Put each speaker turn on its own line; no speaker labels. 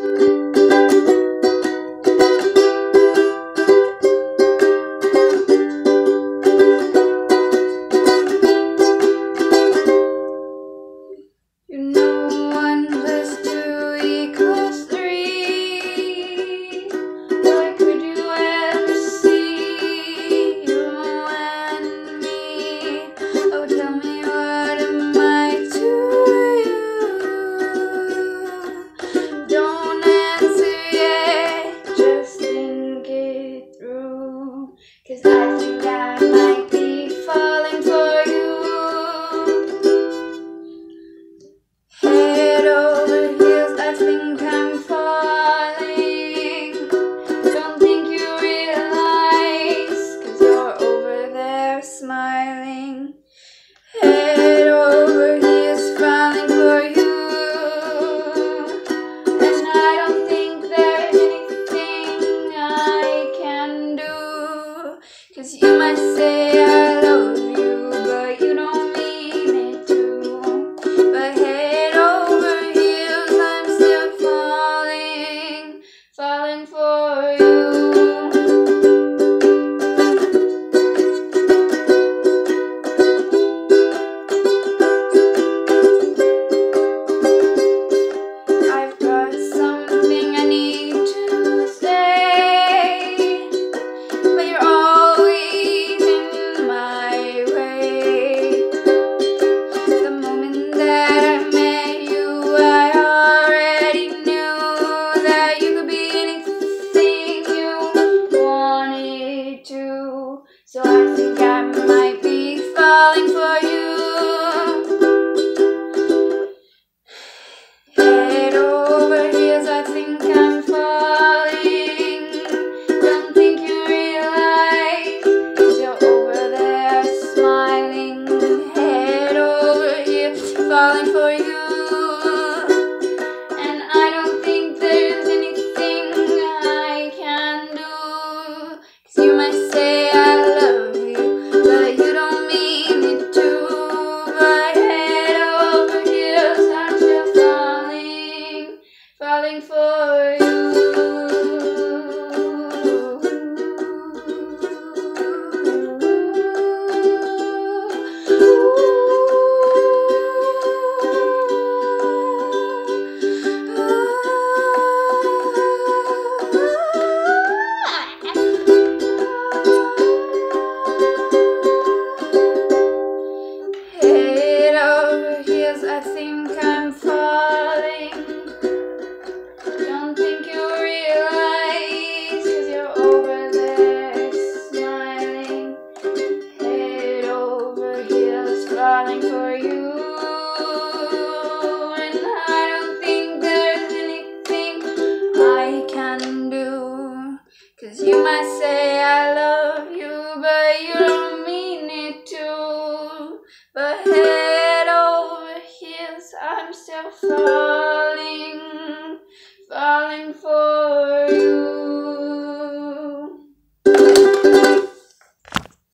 You Cause falling for you. And I don't think there's anything I can do. Cause you might say I love you, but you don't mean it to. But head over heels, I'm still falling, falling for you. Think I'm falling. Don't think you cause you're over there smiling. Head over heels, falling for you. And I don't think there's anything I can do. Cause you might say I love you, but you don't mean it to. But head falling, falling for you.